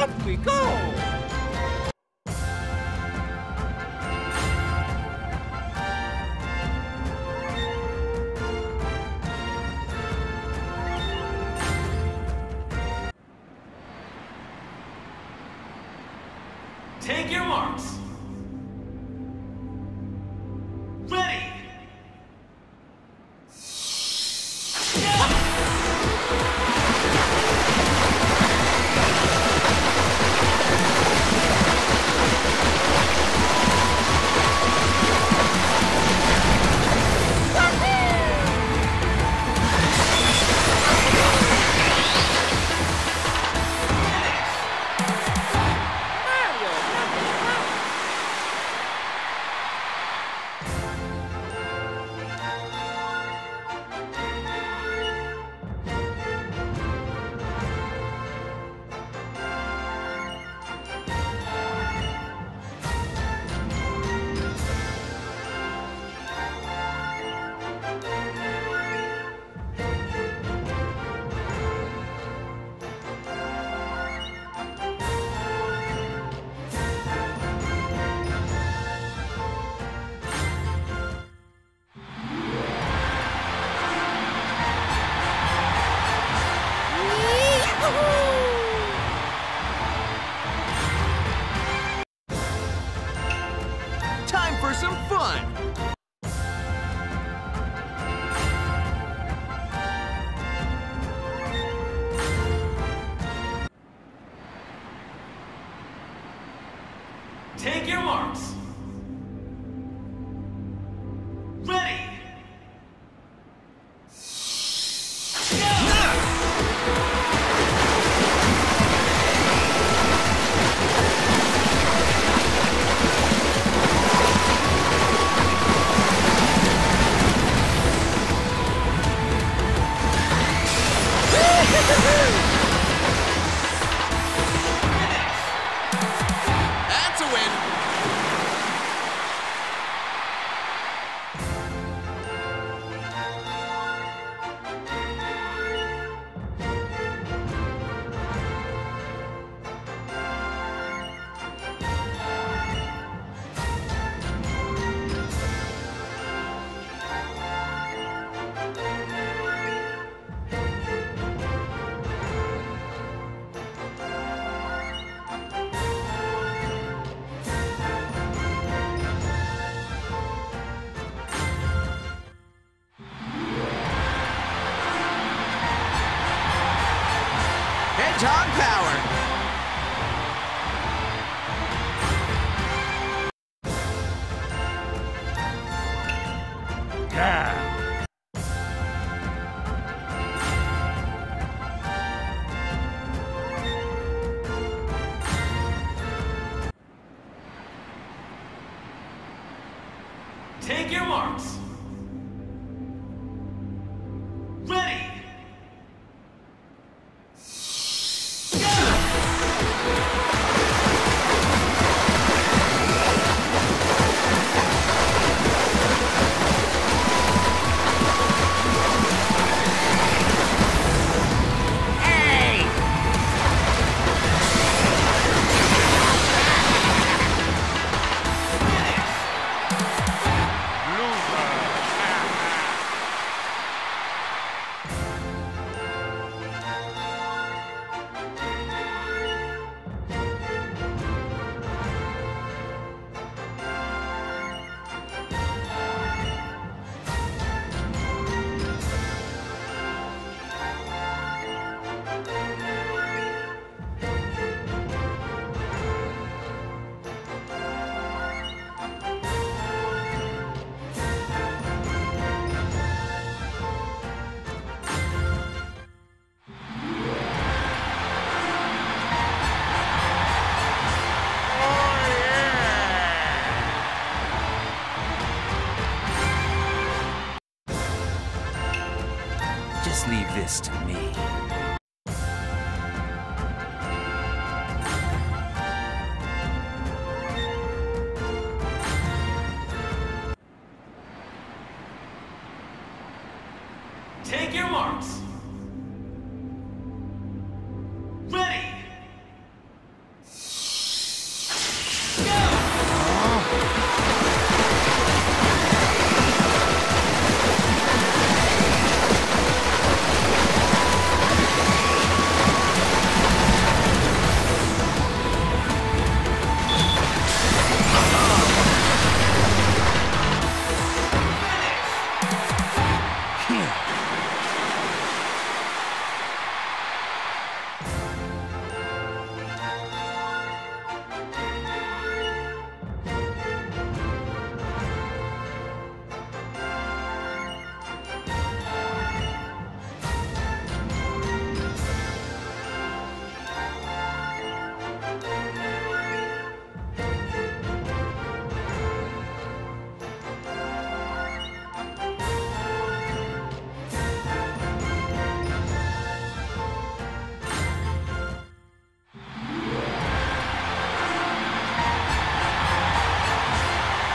Up we go!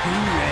He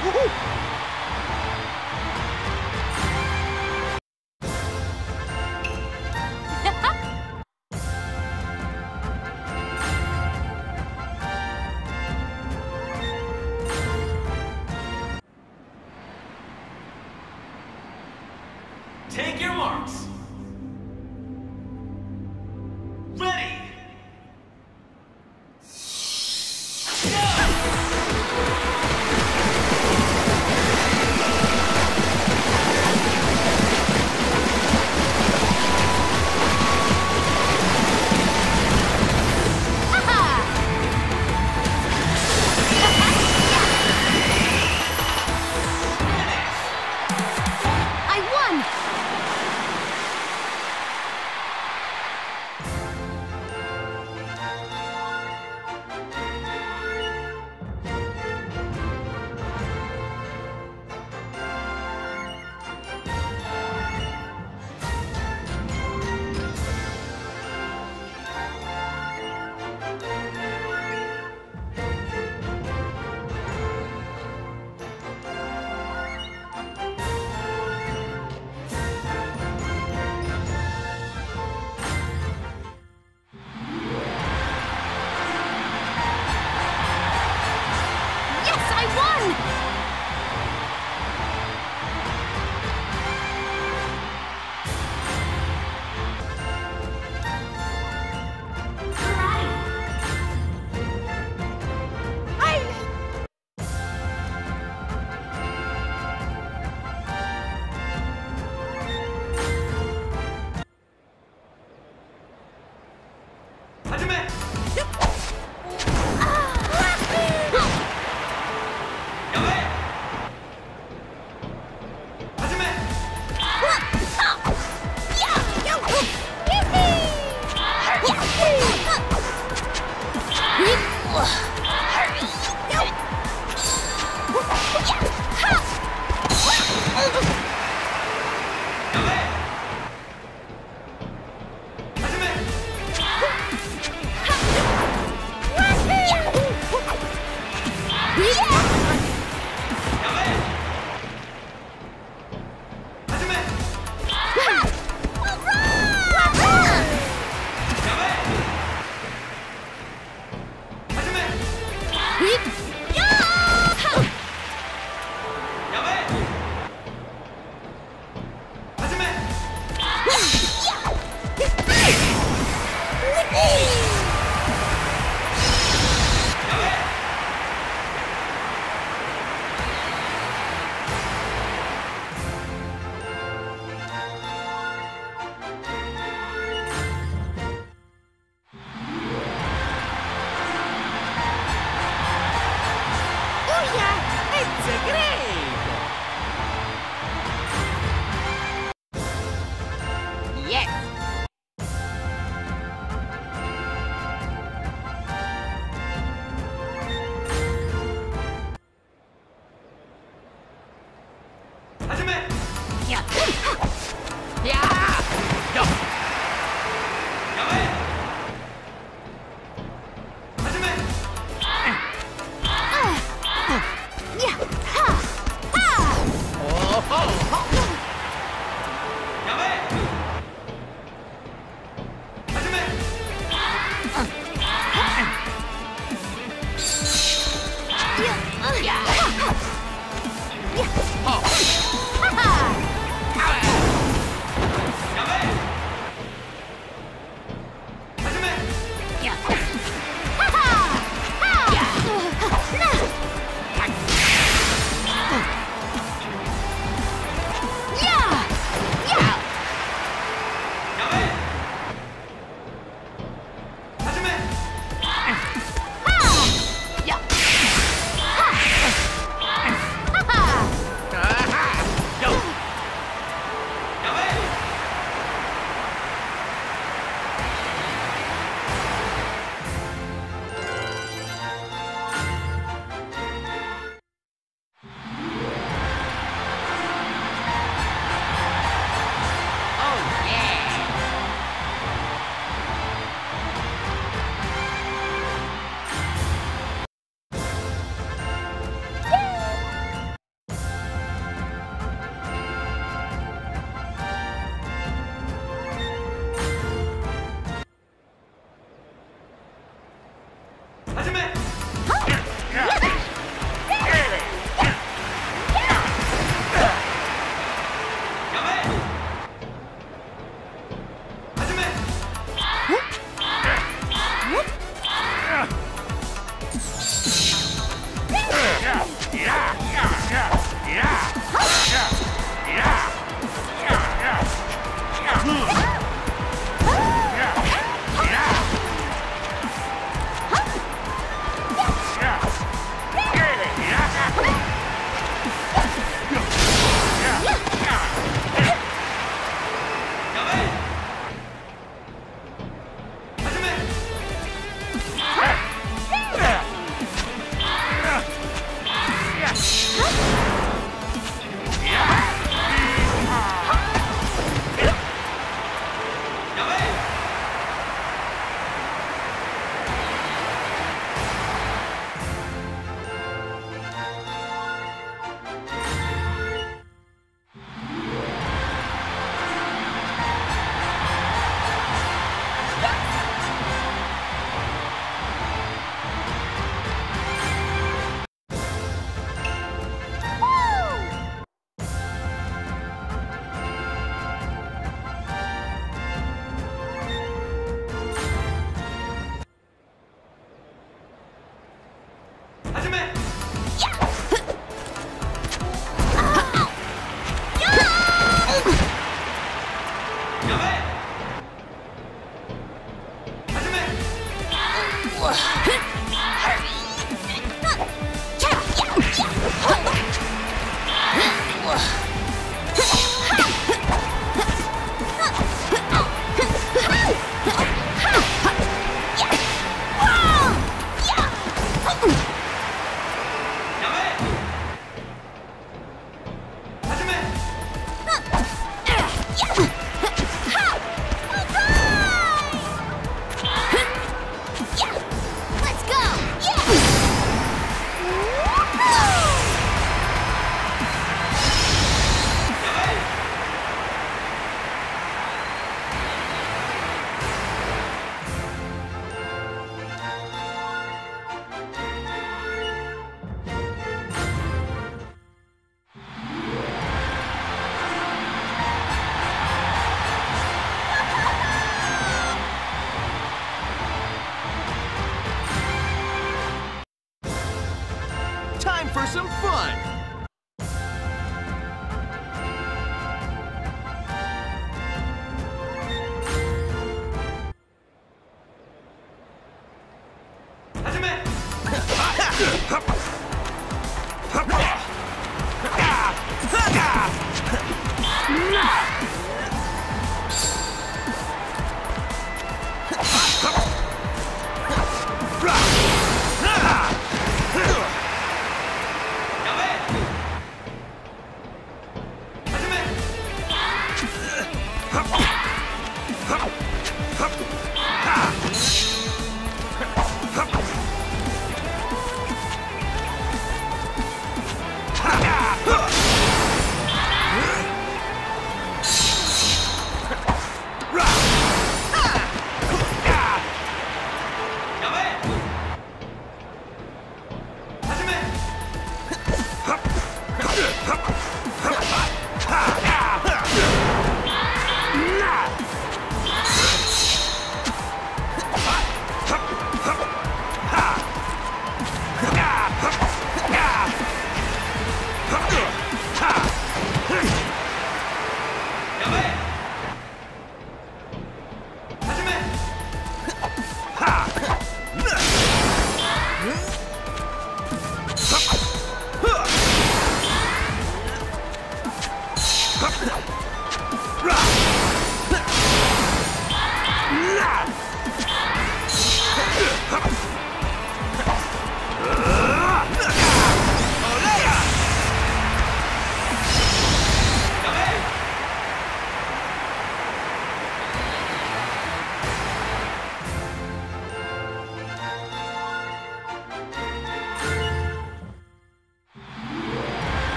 Take win!